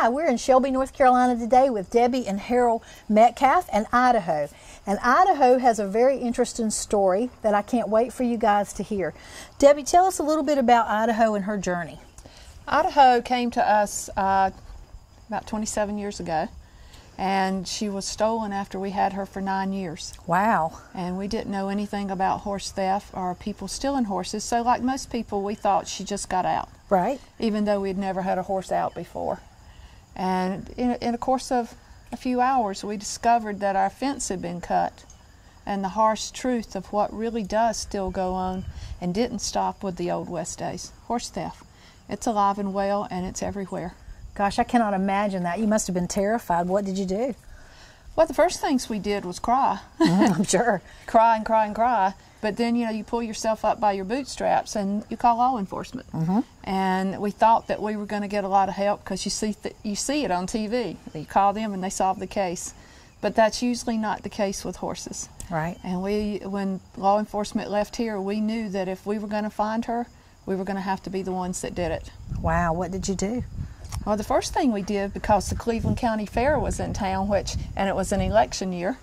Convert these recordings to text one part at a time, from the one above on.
Hi, we're in Shelby, North Carolina today with Debbie and Harold Metcalf and Idaho. And Idaho has a very interesting story that I can't wait for you guys to hear. Debbie, tell us a little bit about Idaho and her journey. Idaho came to us uh, about 27 years ago, and she was stolen after we had her for nine years. Wow. And we didn't know anything about horse theft or people stealing horses, so, like most people, we thought she just got out, Right? even though we'd never had a horse out before. And in, in the course of a few hours, we discovered that our fence had been cut, and the harsh truth of what really does still go on and didn't stop with the old West days horse theft. It's alive and well, and it's everywhere. Gosh, I cannot imagine that. You must have been terrified. What did you do? Well, the first things we did was cry, mm-hmm, I'm sure. cry and cry and cry. But then, you know, you pull yourself up by your bootstraps and you call law enforcement. Mm-hmm. And we thought that we were going to get a lot of help because you see th- you see it on TV. You call them and they solve the case, but that's usually not the case with horses. Right. And we, when law enforcement left here, we knew that if we were going to find her, we were going to have to be the ones that did it. Wow, what did you do? Well, the first thing we did, because the Cleveland County Fair was in town, which and it was an election year,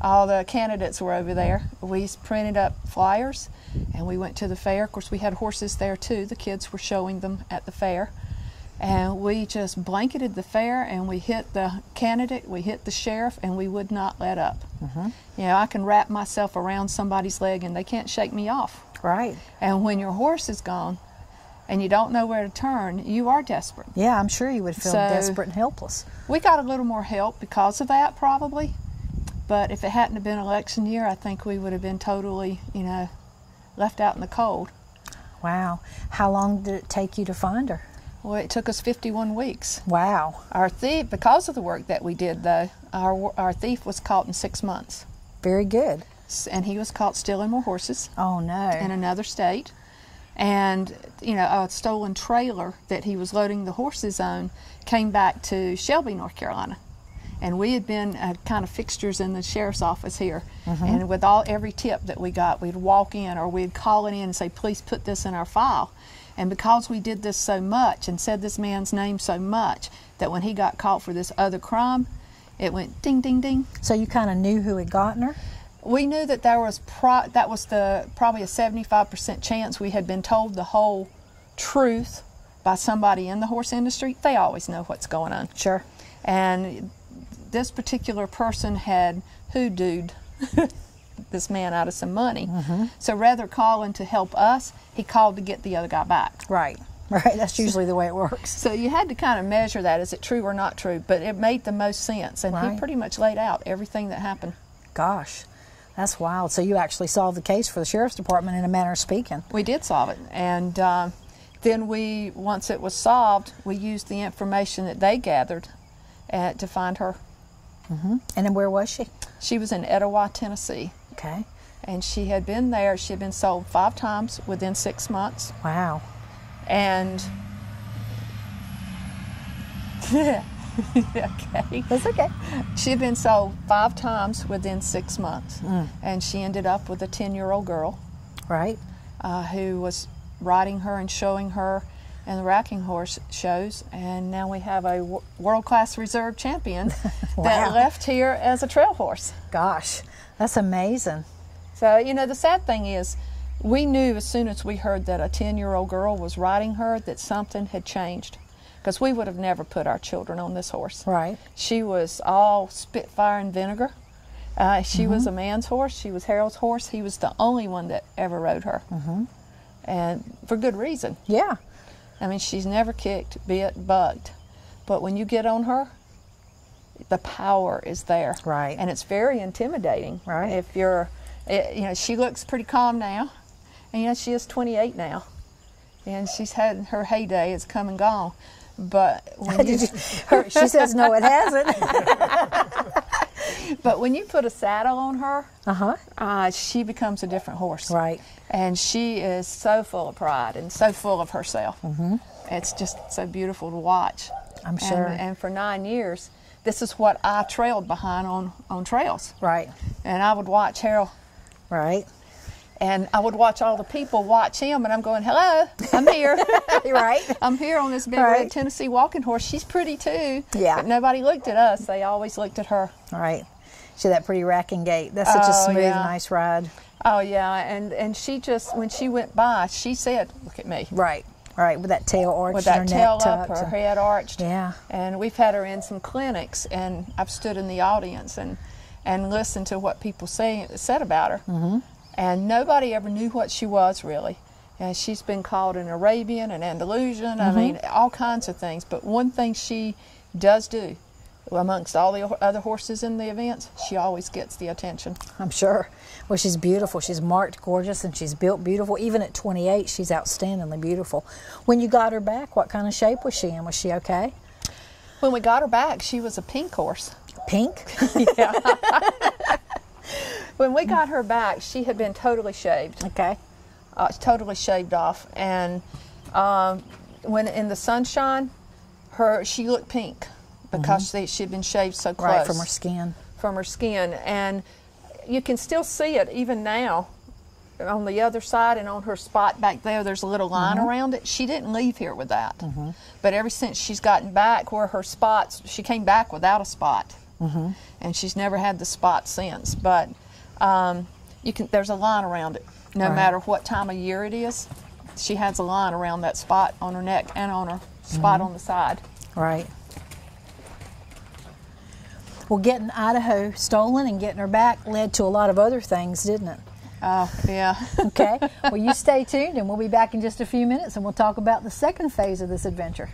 all the candidates were over there. We printed up flyers, and we went to the fair. Of course, we had horses there too. The kids were showing them at the fair, and we just blanketed the fair, and we hit the candidate, we hit the sheriff, and we would not let up. Mm-hmm. You know, I can wrap myself around somebody's leg, and they can't shake me off. Right. And when your horse is gone, and you don't know where to turn, you are desperate. Yeah, I'm sure you would feel So- desperate and helpless. We got a little more help because of that, probably. But if it hadn't have been election year, I think we would have been totally, you know, left out in the cold. Wow. How long did it take you to find her? Well, it took us 51 weeks. Wow. Our thief, because of the work that we did, though, our our thief was caught in six months, Very good. And he was caught stealing more horses Oh, no. in another state. And you know, a stolen trailer that he was loading the horses on came back to Shelby, North Carolina. And we had been uh, kind of fixtures in the sheriff's office here. And with all every tip that we got, we'd walk in or we'd call it in and say, "Please put this in our file." And because we did this so much and said this man's name so much, that when he got caught for this other crime, it went ding, ding, ding. so you kind of knew who had gotten her? We knew that there was pro- that was the probably a 75% chance we had been told the whole truth by somebody in the horse industry. They always know what's going on. Sure. And this particular person had hoodooed this man out of some money. So rather calling to help us, he called to get the other guy back. Right. Right. That's usually the way it works. So you had to kind of measure that. Is it true or not true? But it made the most sense. And Right. he pretty much laid out everything that happened. Gosh, that's wild. So you actually solved the case for the sheriff's department in a manner of speaking. We did solve it, and uh, then we, once it was solved, we used the information that they gathered uh, to find her. And then where was she? She was in Etowah, Tennessee, Okay. and she had been there. She had been sold five times within six months, Wow. and okay, That's okay. she had been sold five times within six months, and she ended up with a ten-year-old girl. Right. uh, who was riding her and showing her in the racking horse shows, and now we have a w- world-class reserve champion Wow. that left here as a trail horse. Gosh, that's amazing. So you know the sad thing is, we knew as soon as we heard that a ten-year-old girl was riding her that something had changed, because we would have never put our children on this horse. Right. She was all spitfire and vinegar. Uh, she was a man's horse. She was Harold's horse. He was the only one that ever rode her. and for good reason. Yeah. I mean, she's never kicked, bit, bugged. but when you get on her, the power is there. Right. And it's very intimidating. Right. If you're, it, you know, she looks pretty calm now, and you know she is 28 now, and she's had her heyday. It's come and gone. But when you, you, her, she says no, it hasn't. but when you put a saddle on her, Uh huh. uh, she becomes a different horse. Right. And she is so full of pride and so full of herself. Mm-hmm. It's just so beautiful to watch. I'm And- sure. And, for nine years, this is what I trailed behind on, on trails. Right. And I would watch Harold, Right. And I would watch all the people watch him, and I'm going, hello, I'm here. right. I'm here on this big Right. red Tennessee walking horse. She's pretty too. Yeah. But nobody looked at us. They always looked at her. Right. She had that pretty racking gait. That's such a Oh, smooth, yeah. nice ride. Oh yeah, and and she just when she went by, she said, "Look at me." Right. Right. With that tail arched with that her tail up, her and- head arched. Yeah. And we've had her in some clinics, and I've stood in the audience and and listened to what people say said about her. Mm-hmm. And nobody ever knew what she was really. And she's been called an Arabian, an Andalusian. I mm-hmm. mean, all kinds of things. But one thing she does do, amongst all the other horses in the events, she always gets the attention. I'm sure. Well, she's beautiful. She's marked gorgeous and she's built beautiful. Even at 28, she's outstandingly beautiful. When you got her back, what kind of shape was she in? Was she okay? When we got her back, she was a pink horse. Pink? When we got her back, she had been totally shaved. okay. uh, totally shaved off. And um, when in the sunshine, her she looked pink because they, she'd been shaved so close. Right, from her skin. from her skin. And you can still see it even now on the other side and on her spot back there. There's a little line Mm-hmm. around it. She didn't leave here with that, but ever since she's gotten back where her spots, she came back without a spot, Mm-hmm. and she's never had the spot since. But um, you can there's a line around it, no Right. matter what time of year it is. She has a line around that spot on her neck and on her spot Mm-hmm. on the side. Right. Well, getting Idaho stolen and getting her back led to a lot of other things, didn't it? Oh yeah. Okay. well, you stay tuned and we'll be back in just a few minutes and we'll talk about the second phase of this adventure.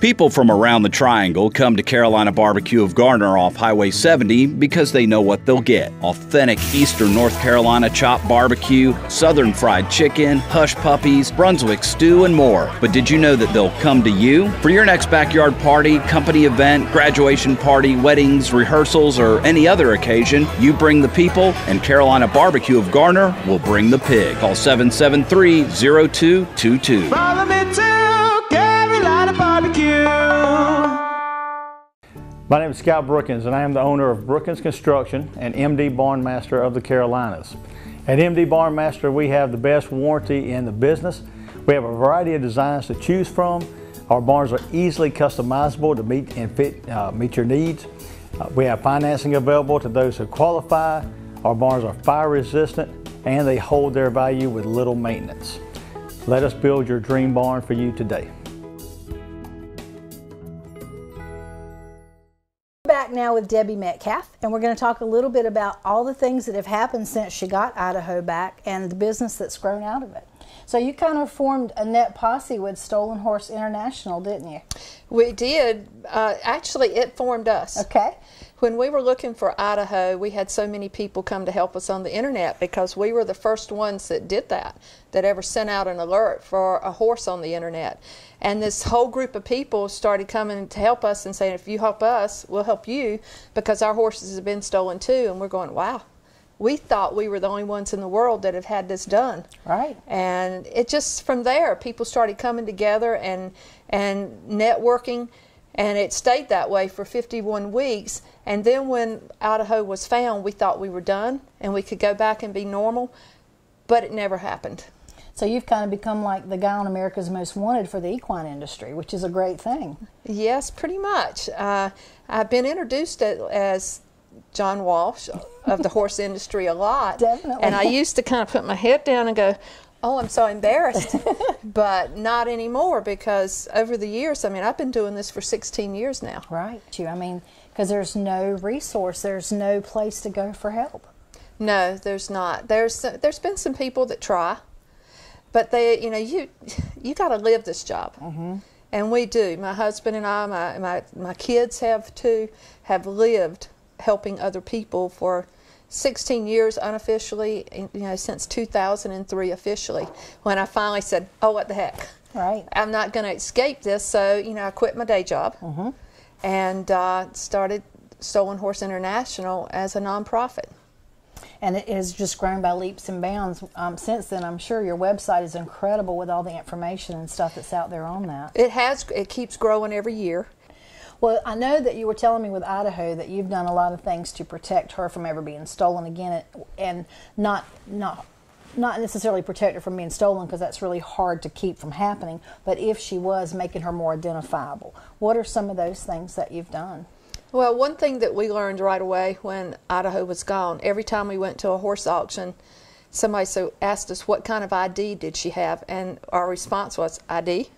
People from around the Triangle come to Carolina Barbecue of Garner off Highway 70 because they know what they'll get authentic Eastern North Carolina chopped barbecue, Southern fried chicken, hush puppies, Brunswick stew, and more. But did you know that they'll come to you? For your next backyard party, company event, graduation party, weddings, rehearsals, or any other occasion, you bring the people, and Carolina Barbecue of Garner will bring the pig. Call 773 0222. My name is Scott Brookins, and I am the owner of Brookins Construction and MD Barnmaster of the Carolinas. At MD Barnmaster we have the best warranty in the business. We have a variety of designs to choose from. Our barns are easily customizable to meet and fit uh, meet your needs. Uh, we have financing available to those who qualify. Our barns are fire resistant and they hold their value with little maintenance. Let us build your dream barn for you today. Back now with Debbie Metcalf, and we're going to talk a little bit about all the things that have happened since she got Idaho back and the business that's grown out of it. So you kind of formed a net posse with Stolen Horse International, didn't you? We did. Uh, actually, it formed us. Okay. When we were looking for Idaho, we had so many people come to help us on the internet because we were the first ones that did that, that ever sent out an alert for a horse on the internet. And this whole group of people started coming to help us and saying, if you help us, we'll help you because our horses have been stolen too. And we're going, wow. We thought we were the only ones in the world that have had this done. Right. And it just from there, people started coming together and and networking, and it stayed that way for 51 weeks. And then when Idaho was found, we thought we were done and we could go back and be normal, but it never happened. So you've kind of become like the guy on America's Most Wanted for the equine industry, which is a great thing. Yes, pretty much. Uh, I've been introduced as John Walsh of the horse industry a lot. Definitely. And I used to kind of put my head down and go, Oh, I'm so embarrassed. but not anymore because over the years, I mean, I've been doing this for 16 years now. Right. You. I mean, because there's no resource, there's no place to go for help. No, there's not. There's there's been some people that try, but they, you know, you you got to live this job, mm-hmm. and we do. My husband and I, my my my kids have too, have lived helping other people for 16 years unofficially, you know, since 2003 officially. When I finally said, "Oh, what the heck." Right. I'm not going to escape this. So, you know, I quit my day job Mm-hmm. and uh, started Stolen Horse International as a nonprofit. and it has just grown by leaps and bounds um, since then. I'm sure your website is incredible with all the information and stuff that's out there on that. It has, it keeps growing every year. Well, I know that you were telling me with Idaho that you've done a lot of things to protect her from ever being stolen again, and not not not necessarily protect her from being stolen because that's really hard to keep from happening. But if she was, making her more identifiable. What are some of those things that you've done? Well, one thing that we learned right away when Idaho was gone, every time we went to a horse auction, somebody so asked us what kind of ID did she have, and our response was ID.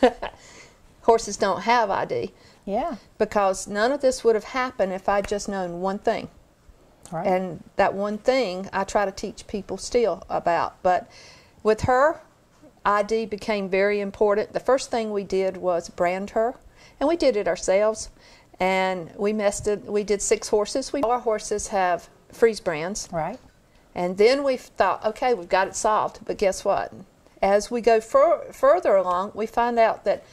Horses don't have ID Yeah, because none of this would have happened if I'd just known one thing. right. And that one thing I try to teach people still about. But with her, ID became very important. The first thing we did was brand her, and we did it ourselves. And we messed it. We did six horses. We all our horses have freeze brands. right. And then we thought, okay, we've got it solved. But guess what? As we go fur- further along, we find out that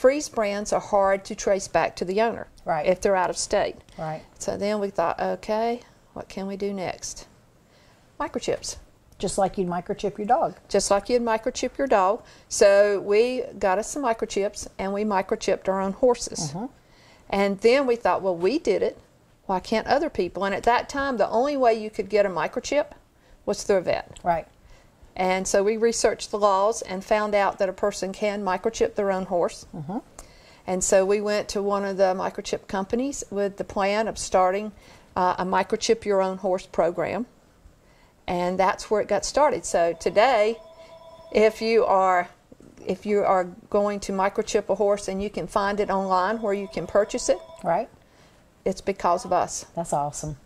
freeze brands are hard to trace back to the owner Right. if they're out of state. Right. So then we thought, okay, what can we do next? Microchips, Just like you'd microchip your dog. just like you'd microchip your dog. So we got us some microchips and we microchipped our own horses. Mm-hmm. And then we thought, well, we did it. Why can't other people? And at that time, the only way you could get a microchip was through a vet. Right. And so we researched the laws and found out that a person can microchip their own horse. And so we went to one of the microchip companies with the plan of starting uh, a microchip your own horse program. And that's where it got started. So today, if you are if you are going to microchip a horse and you can find it online where you can purchase it, Right. it's because of us. That's awesome.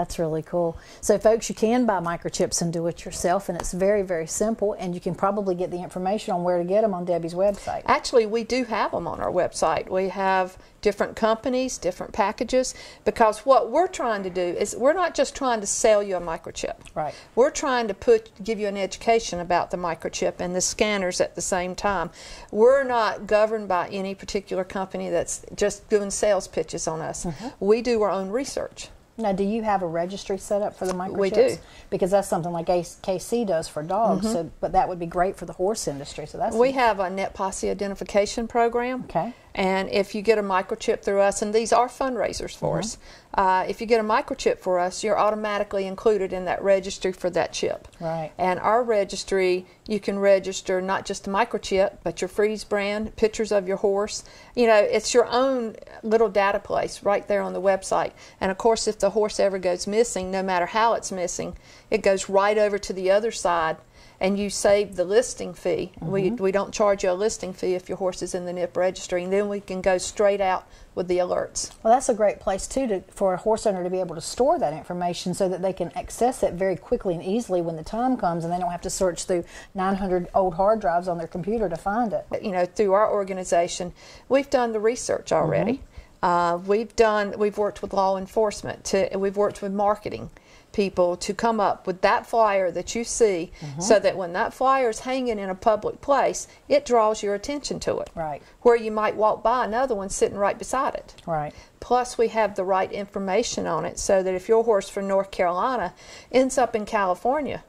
That's really cool. So, folks, you can buy microchips and do it yourself, and it's very, very simple. And you can probably get the information on where to get them on Debbie's website. Actually, we do have them on our website. We have different companies, different packages, because what we're trying to do is we're not just trying to sell you a microchip. Right. We're trying to put give you an education about the microchip and the scanners at the same time. We're not governed by any particular company that's just doing sales pitches on us. Mm-hmm. We do our own research. Now, do you have a registry set up for the microchips? We do. Because that's something like KC does for dogs. Mm-hmm. So, but that would be great for the horse industry. So that's We have a net posse identification program. Okay. And if you get a microchip through us, and these are fundraisers for us, uh, if you get a microchip for us, you're automatically included in that registry for that chip. Right. And our registry, you can register not just the microchip, but your freeze brand, pictures of your horse. You know, it's your own little data place right there on the website. And of course, if the horse ever goes missing, no matter how it's missing, it goes right over to the other side. And you save the listing fee. We, we don't charge you a listing fee if your horse is in the NIP registry, and then we can go straight out with the alerts. Well, that's a great place too to, for a horse owner to be able to store that information so that they can access it very quickly and easily when the time comes, and they don't have to search through 900 old hard drives on their computer to find it. you know, through our organization, we've done the research already. Uh, we've done, we've worked with law enforcement, to, we've worked with marketing people to come up with that flyer that you see, mm-hmm. so that when that flyer is hanging in a public place, it draws your attention to it. Right. Where you might walk by another one sitting right beside it. Right. Plus, we have the right information on it so that if your horse from North Carolina ends up in California,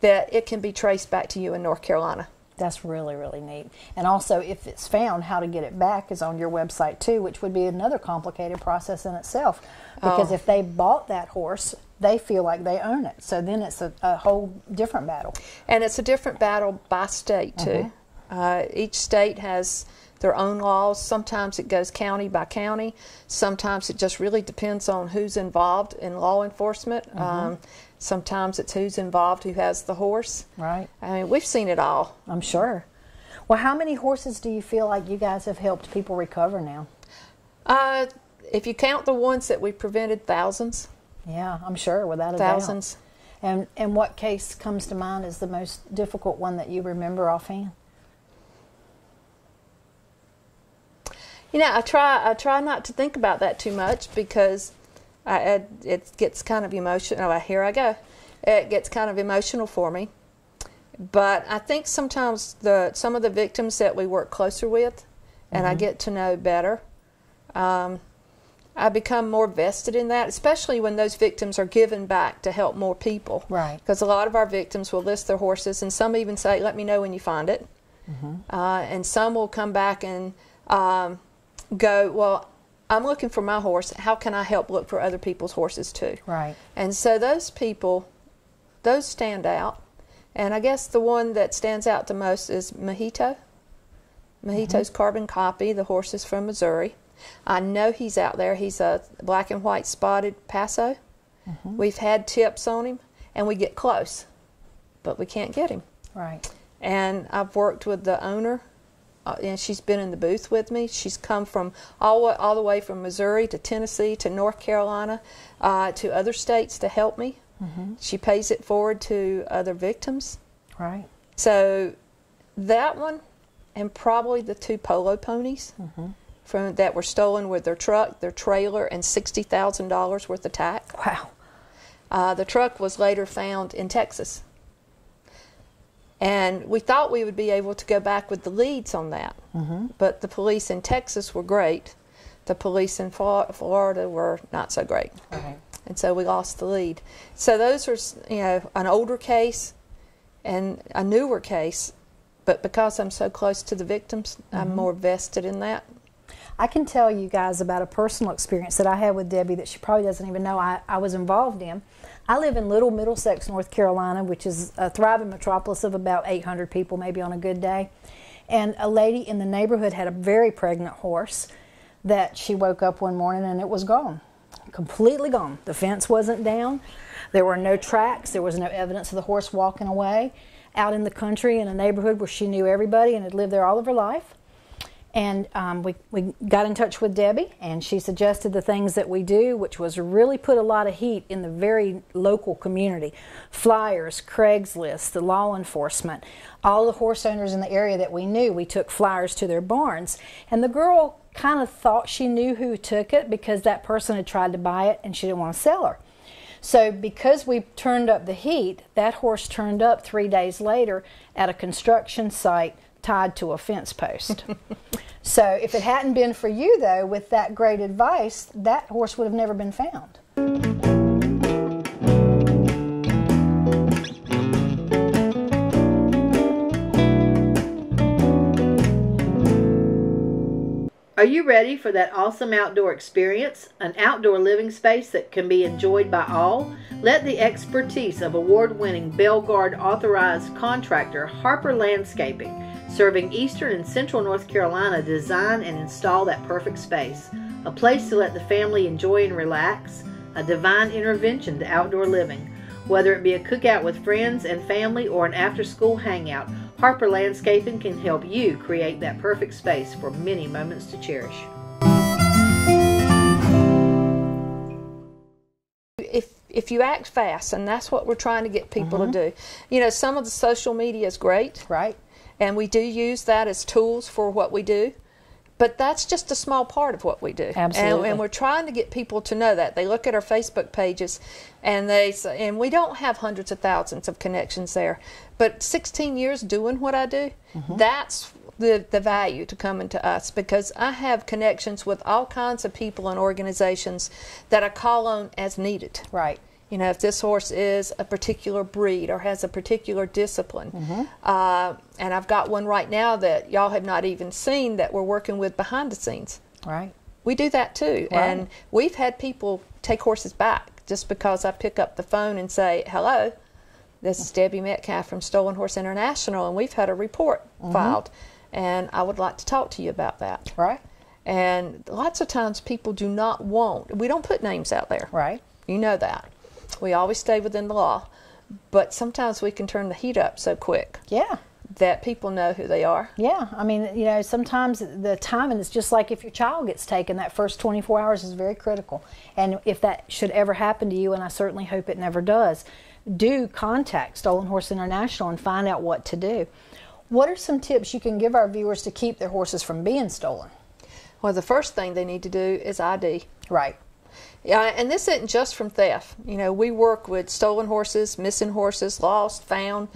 that it can be traced back to you in North Carolina. That's really, really neat. And also, if it's found, how to get it back is on your website too, which would be another complicated process in itself. Because Oh. if they bought that horse, they feel like they own it. So then it's a, a whole different battle. And it's a different battle by state too. Uh, each state has their their own laws. Sometimes it goes county by county. Sometimes it just really depends on who's involved in law enforcement. Mm-hmm. Um, sometimes it's who's involved who has the horse. Right. I mean, we've seen it all. I'm sure. Well, how many horses do you feel like you guys have helped people recover now? Uh, if you count the ones that we prevented, thousands, Yeah, I'm sure, without a thousands. doubt. And and what case comes to mind is the most difficult one that you remember offhand? You know, I try I try not to think about that too much because I, it, it gets kind of emotional. Oh, here I go. It gets kind of emotional for me. But I think sometimes the some of the victims that we work closer with, and I get to know better. Um, I become more vested in that, especially when those victims are given back to help more people. Right. Because a lot of our victims will list their horses, and some even say, "Let me know when you find it." Uh, and some will come back and um, go, "Well, I'm looking for my horse. How can I help look for other people's horses too?" Right. And so those people, those stand out. And I guess the one that stands out the most is Mojito. Mojito's carbon copy. The horse is from Missouri. I know he's out there. He's a black and white spotted Paso. We've had tips on him, and we get close, but we can't get him. Right. And I've worked with the owner, uh, and she's been in the booth with me. She's come from all, all the way from Missouri to Tennessee to North Carolina uh, to other states to help me. She pays it forward to other victims. Right. So that one, and probably the two polo ponies from that were stolen with their truck, their trailer, and sixty thousand dollars worth of tack. Wow. Uh, the truck was later found in Texas. And we thought we would be able to go back with the leads on that. Mm-hmm. But the police in Texas were great. The police in Florida were not so great. Right. And so we lost the lead. So those are, you know, an older case and a newer case. But because I'm so close to the victims, I'm more vested in that. I can tell you guys about a personal experience that I had with Debbie that she probably doesn't even know I, I was involved in. I live in Little Middlesex, North Carolina, which is a thriving metropolis of about 800 people, maybe on a good day. And a lady in the neighborhood had a very pregnant horse that she woke up one morning and it was gone, completely gone. The fence wasn't down, there were no tracks, there was no evidence of the horse walking away out in the country in a neighborhood where she knew everybody and had lived there all of her life. And um, we, we got in touch with Debbie, and she suggested the things that we do, which was really put a lot of heat in the very local community. Flyers, Craigslist, the law enforcement, all the horse owners in the area that we knew, we took flyers to their barns. And the girl kind of thought she knew who took it because that person had tried to buy it and she didn't want to sell her. So, because we turned up the heat, that horse turned up three days later at a construction site tied to a fence post. so, if it hadn't been for you, though, with that great advice, that horse would have never been found. Are you ready for that awesome outdoor experience? An outdoor living space that can be enjoyed by all? Let the expertise of award winning Belgard authorized contractor Harper Landscaping, serving eastern and central North Carolina, design and install that perfect space. A place to let the family enjoy and relax, a divine intervention to outdoor living. Whether it be a cookout with friends and family or an after school hangout, Harper Landscaping can help you create that perfect space for many moments to cherish. if if you act fast, and that's what we're trying to get people to mm-hmm. do. You know, some of the social media is great, Right? And we do use that as tools for what we do. But that's just a small part of what we do. And- Absolutely. And, we're trying to get people to know that. They look at our Facebook pages and they say, and we don't have hundreds of thousands of connections there. But 16 years doing what I do, mm-hmm. that's the, the value to coming to us because I have connections with all kinds of people and organizations that I call on as needed. Right. You know, if this horse is a particular breed or has a particular discipline. Uh, and I've got one right now that y'all have not even seen that we're working with behind the scenes. Right. We do that too. And we've had people take horses back just because I pick up the phone and say, hello, this is Debbie Metcalf from Stolen Horse International, and we've had a report filed. and I would like to talk to you about that. Right. And lots of times people do not want, we don't put names out there. Right. You know that. We always stay within the law. But sometimes we can turn the heat up so quick Yeah. that people know who they are. Yeah, I mean, you know, sometimes the timing is just like if your child gets taken, that first 24 hours is very critical. And if that should ever happen to you, and I certainly hope it never does, do contact Stolen Horse International and find out what to do. What are some tips you can give our viewers to keep their horses from being stolen? Well, the first thing they need to do is ID. Right. Yeah, and this isn't just from theft. You know, we work with stolen horses, missing horses, lost, found,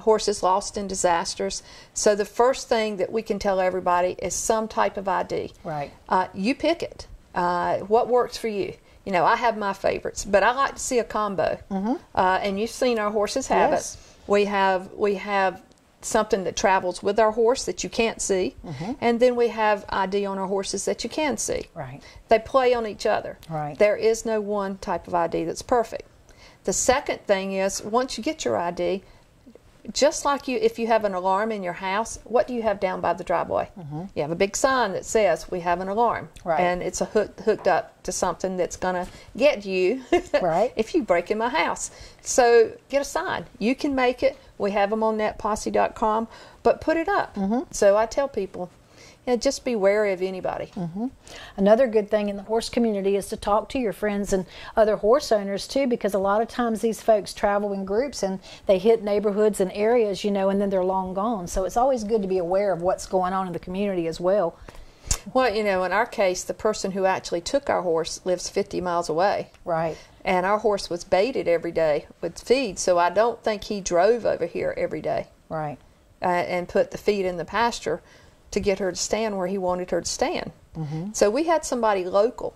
horses lost in disasters. So the first thing that we can tell everybody is some type of ID. Right. Uh, you pick it. Uh, what works for you? You know, I have my favorites, but I like to see a combo. Uh, and you've seen our horses have Yes. it. We have we have something that travels with our horse that you can't see, mm-hmm. and then we have ID on our horses that you can see. Right. They play on each other. Right. There is no one type of ID that's perfect. The second thing is once you get your ID, just like you, if you have an alarm in your house, what do you have down by the driveway? You have a big sign that says we have an alarm, Mm-hmm. Right. and it's a hook, hooked up to something that's gonna get you, Right. If you break in my house, so get a sign. You can make it. We have them on netposse.com, but put it up. Mm-hmm. So I tell people, just be wary of anybody. Another good thing in the horse community is to talk to your friends and other horse owners too, because a lot of times these folks travel in groups and they hit neighborhoods and areas, you know, and then they're long gone. So it's always good to be aware of what's going on in the community as well. Well, you know, in our case, the person who actually took our horse lives 50 miles away. Right. And our horse was baited every day with feed, so I don't think he drove over here every day Right. uh, and put the feed in the pasture to get her to stand where he wanted her to stand. So we had somebody local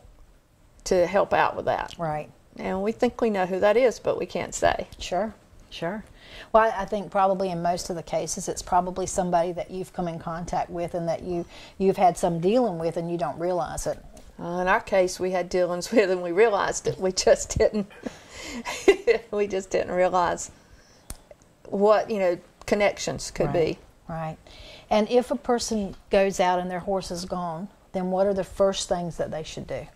to help out with that. Right. And we think we know who that is, but we can't say. Sure. Sure. Well, I I think probably in most of the cases, it's probably somebody that you've come in contact with and that you you've had some dealing with, and you don't realize it. Uh, in our case, we had dealings with and we realized it. We just didn't. we just didn't realize what you know connections could Right. be. Right. And if a person goes out and their horse is gone, then what are the first things that they should do?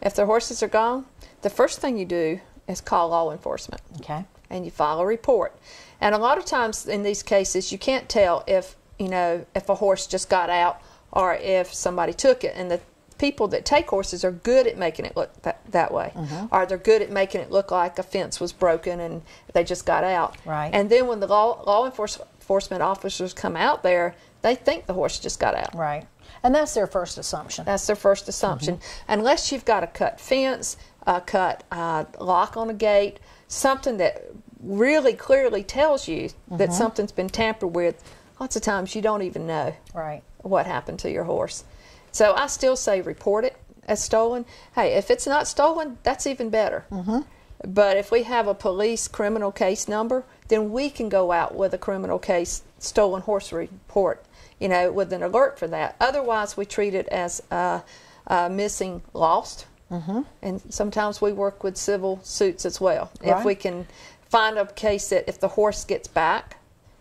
If their horses are gone, the first thing you do is call law enforcement Okay. and you file a report. And a lot of times in these cases, you can't tell if you know if a horse just got out or if somebody took it. And the people that take horses are good at making it look that, that way, mm-hmm. or they're good at making it look like a fence was broken and they just got out. Right. And then when the law law enforce- enforcement officers come out there, they think the horse just got out. Right. And that's their first assumption. That's their first assumption. Unless you've got a cut fence, a cut uh, lock on a gate, something that really clearly tells you that something's been tampered with, lots of times you don't even know Right. what happened to your horse. So I still say report it as stolen. Hey, if it's not stolen, that's even better. Mm-hmm. But if we have a police criminal case number, then we can go out with a criminal case stolen horse report, you know, with an alert for that. Otherwise, we treat it as uh, uh, missing, lost. Mm-hmm. And sometimes we work with civil suits as well. If we can find a case that if the horse gets back,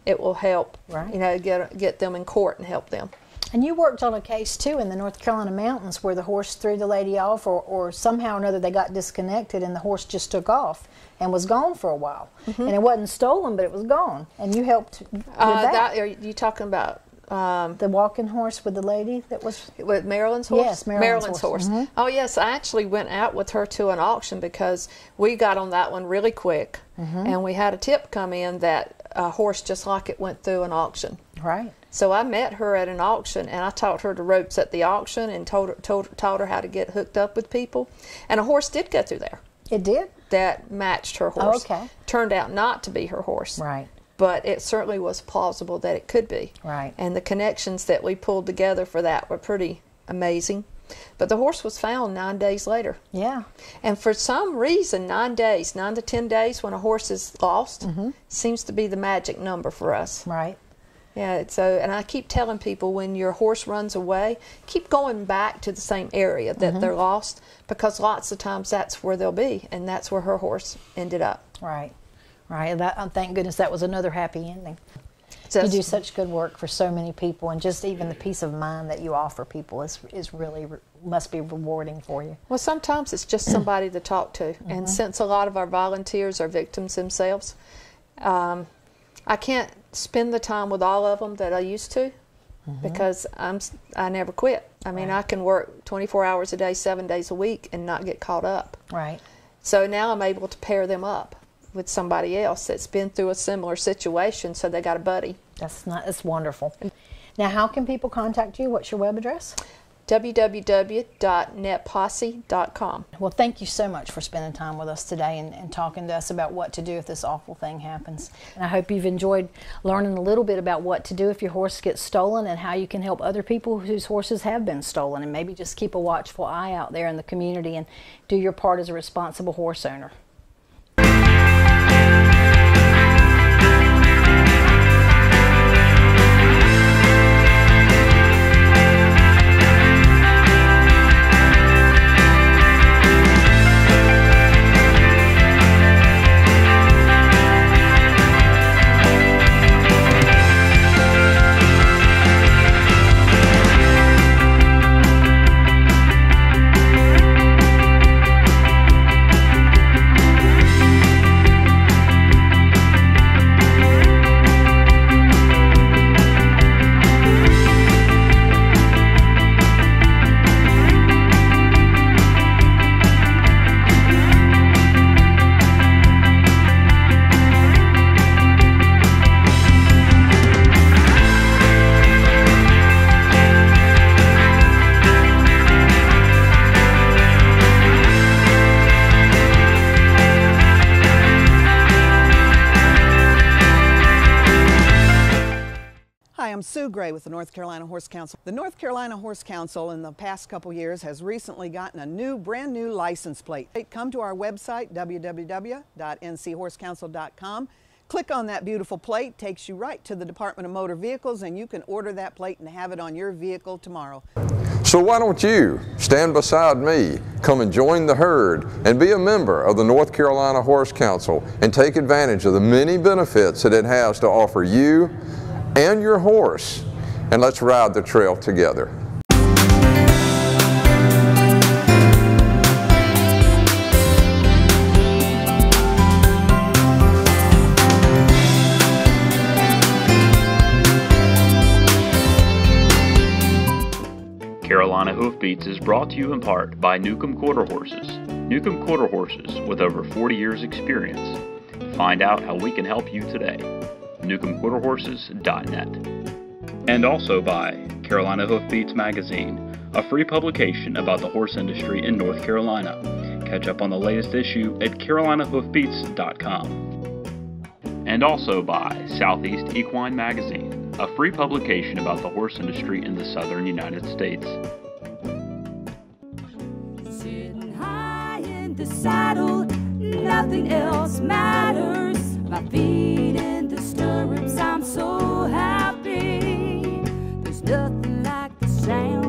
it will help, Right. you know, get get them in court and help them. And you worked on a case too in the North Carolina mountains where the horse threw the lady off, or, or somehow or another they got disconnected and the horse just took off and was gone for a while. And it wasn't stolen, but it was gone. And you helped with Uh, that. that, are you talking about um, The walking horse with the lady that was. with Marilyn's horse? Yes, Marilyn's horse. Mm-hmm. Oh, yes. I actually went out with her to an auction because we got on that one really quick, Mm-hmm. and we had a tip come in that a horse just like it went through an auction. Right. So I met her at an auction, and I taught her the ropes at the auction, and told her, told, taught her how to get hooked up with people. And a horse did go through there It did? That matched her horse. okay. Turned out not to be her horse. Right. but it certainly was plausible that it could be. Right. And the connections that we pulled together for that were pretty amazing. But the horse was found nine days later. Yeah. And for some reason, nine days, nine to ten days when a horse is lost, Mm-hmm. seems to be the magic number for us. Right. Yeah, so, and I keep telling people when your horse runs away, keep going back to the same area that Mm-hmm. they're lost because lots of times that's where they'll be, and that's where her horse ended up. Right. Right. That, thank goodness that was another happy ending. you do such good work for so many people, and just even the peace of mind that you offer people is is really must be rewarding for you. Well, sometimes it's just somebody to talk to. And since a lot of our volunteers are victims themselves, um, I can't spend the time with all of them that I used to mm-hmm. because I'm I never quit. I mean, I can work 24 hours a day, seven days a week, and not get caught up. Right. So now I'm able to pair them up with somebody else that's been through a similar situation, so they got a buddy. That's not. That's wonderful. Now, how can people contact you? What's your web address? www.netposse.com. Well, thank you so much for spending time with us today and, and talking to us about what to do if this awful thing happens. And I hope you've enjoyed learning a little bit about what to do if your horse gets stolen and how you can help other people whose horses have been stolen. And maybe just keep a watchful eye out there in the community and do your part as a responsible horse owner. I'm Sue Gray with the North Carolina Horse Council. The North Carolina Horse Council in the past couple years has recently gotten a new, brand new license plate. Come to our website, www.nchorseCouncil.com. Click on that beautiful plate, takes you right to the Department of Motor Vehicles, and you can order that plate and have it on your vehicle tomorrow. So why don't you stand beside me, come and join the herd, and be a member of the North Carolina Horse Council and take advantage of the many benefits that it has to offer you and your horse. And let's ride the trail together. Carolina Hoofbeats is brought to you in part by Newcomb Quarter Horses. Newcomb Quarter Horses with over 40 years experience. Find out how we can help you today. NewcombQuarterHorses.net. And also by Carolina Hoofbeats Magazine, a free publication about the horse industry in North Carolina. Catch up on the latest issue at CarolinaHoofbeats.com. And also by Southeast Equine Magazine, a free publication about the horse industry in the southern United States. Sitting high in the saddle, nothing else matters. My feet in the stirrups, I'm so happy. There's nothing like the sound.